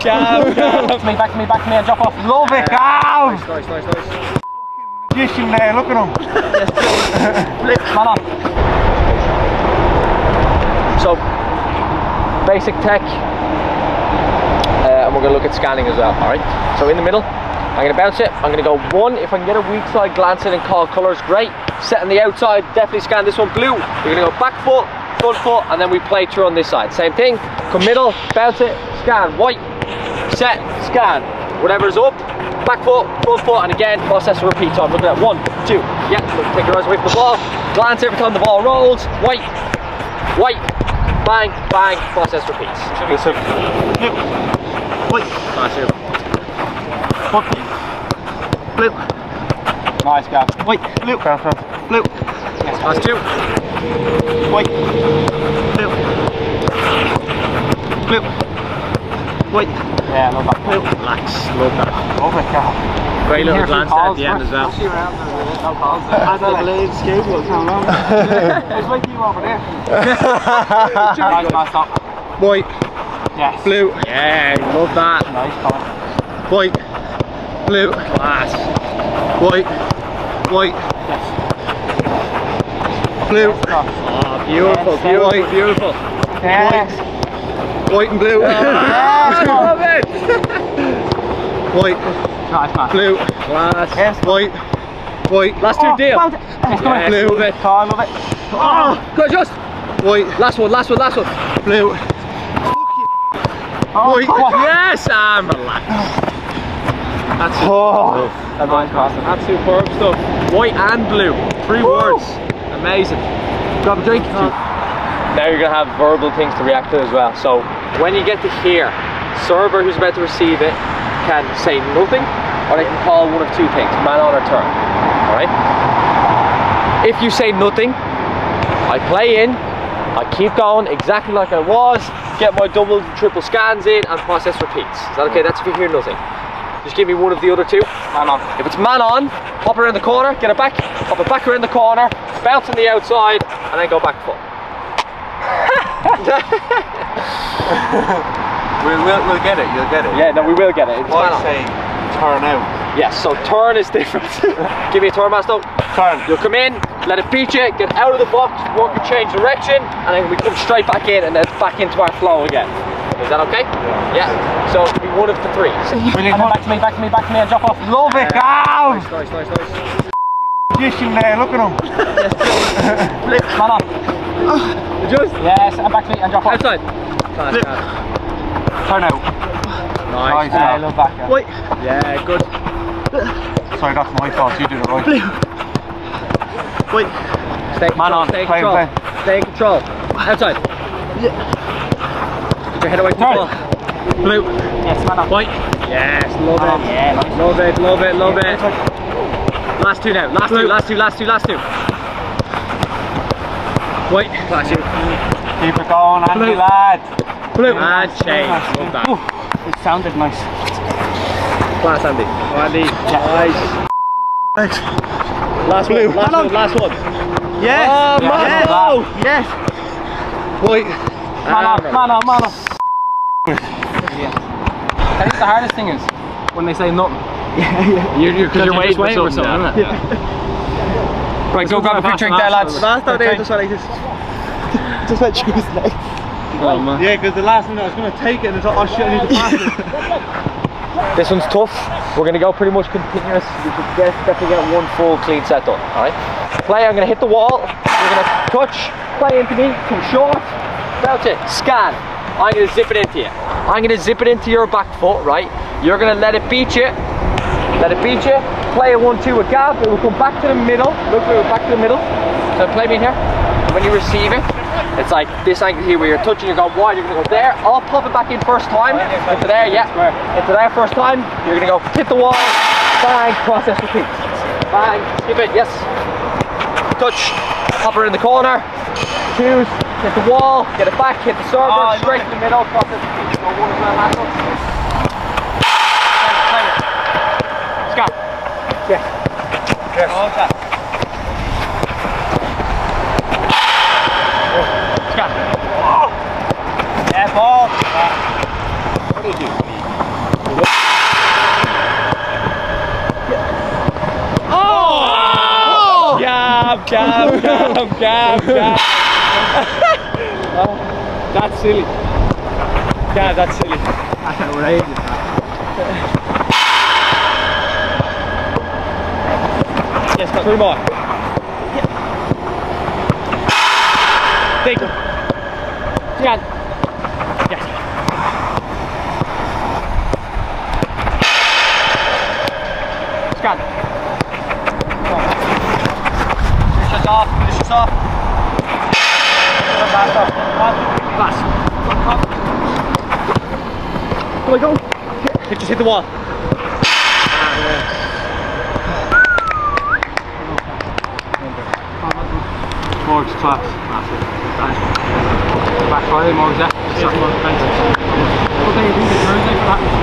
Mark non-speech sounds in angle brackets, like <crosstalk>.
Gav, <laughs> Gav. Back to me, back to me, back to me, and drop off. Love it, Gav! Nice, nice, nice, nice. Magician there, look at him. Flip, <laughs> man on. So, basic tech, uh, and we're going to look at scanning as well, alright? So in the middle, I'm going to bounce it, I'm going to go one, if I can get a weak side, glance in and call colours, great. Set on the outside, definitely scan this one, blue. We're going to go back foot, front foot, and then we play through on this side. Same thing, come middle, bounce it, scan, white, set, scan. Whatever's up, back foot, front foot, and again, process repeat. So I'm looking at one, two, yeah, look, take your eyes away from the ball, glance every time the ball rolls, white, white, bang, bang, process repeats. Listen. Flip. Wait. Nice, here. Flip. Flip. Nice, Gav. Wait. Flip. Flip. Last two. Wait. Flip. Flip. Wait. Yeah, love that. Relax, love that. Love it, Gav. Great little Careful glance there at calls the end as well. As the blade escapes, will come around. <laughs> It's like you over there. Nice, nice stop. White. Yes. Blue. Yeah, love that. Nice, Colin. White. Blue. Class. White. White. Blue. Oh, beautiful, Yes, beautiful, beautiful. Yes. White and blue. Yes, love it. White. Nice, man. Blue. Class. Yes. White. White. Last two, deal. well, Yes, Blue. love it. Oh, I love it. Oh, good, just. White. Last one, last one, last one. Blue. Oh, White. Yes, I'm relaxed. That's Oh. Nice, That's superb stuff. White and blue. Three words. Amazing. Grab a drink. Now you're gonna have verbal things to react to as well. So when you get to here, server who's about to receive it can say nothing, or they can call one of two things: man on or turn. All right. If you say nothing, I play in. I keep going exactly like I was. Get my double, and triple scans in, and process repeats. Is that okay? That's if you hear nothing. Just give me one of the other two. Man on. If it's man on, hop around the corner, get it back, hop it back around the corner, bounce on the outside, and then go back full. <laughs> We'll, we'll, we'll get it, you'll get it. Yeah, no, we will get it. It's I say turn out. Yes, so turn is different. <laughs> Give me a turn, Masto. Turn. You'll come in, let it beat you, get out of the box, work and change direction, and then we come straight back in and then back into our flow again. Is that okay? Yeah. So it'll be one of the three. Brilliant. back to me, back to me, back to me, and drop off. Love it, Gav! Nice, nice, nice, nice. Magician there, look at him. <laughs> Flip, man on. Just. Yes, and back to me, and drop off. Outside. Class, Flip. Turn out. Nice. Nice, Yeah, Gav. love that. Gav. Wait. Yeah, good. Sorry, that's my fault. You did it right. Wait. Stay Man control, on, stay in play, control. play. Stay in control. Outside. Get your head away from Turn. the ball. Blue. Yes, man on. White. Yes, love Man on. it. Yeah, nice. Love it, love it, love it. Last two now. Last two, last two, last two, last two. White. Class you. Keep it going, Andy, Blue. lad. Blue. And change. Love that. It sounded nice. Class Andy. Andy. Nice. Thanks. Last Blue. one, last one, last one. Yes. Ah, oh, yes. Marco. Yes. White. Man on, ah, man on, man on. I think the hardest thing is when they say nothing. <laughs> Yeah, yeah. You're, you're, cause you're, waiting, for something, isn't it? Right, go grab a picture drink there, lads. Last time they <laughs> just went like this. Just went through his leg. Oh, man. Yeah, because the last minute I was going to take it and it's like, oh shit, I need to pass it. <laughs> This one's tough. We're going to go pretty much continuous. We should get, definitely get one full clean set done. Alright? Play, I'm going to hit the wall. You're going to touch, play into me, come short, belt it, scan. I'm going to zip it into you. I'm going to zip it into your back foot, right? You're going to let it beat you. Let it beat you. Play a 1-2 with Gav. It will come back to the middle. Look, it will back to the middle. So play me here. When you receive it, it's like this angle here where you're touching, you're going wide, you're going to go there. I'll pop it back in first time. Into there, yeah. Into there first time. You're going to go hit the wall. Bang, process repeat. Bang, skip it, yes. Touch, pop her in the corner. Choose, hit the wall, get it back, hit the server, ah, Oh, straight to the middle, process repeat. Go one as well, last one. Yes. Yes. Long time. Let's go. Yeah. Uh, that's silly. Yeah, that's silly. <laughs> That's outrageous. Yes, got three more. Take it. Scan. Finish us off, finish us off. Pass off. Pass. Come on, go. Just hit the wall. Morgs class. That's it. That's it. Back Friday, him, F. Second that.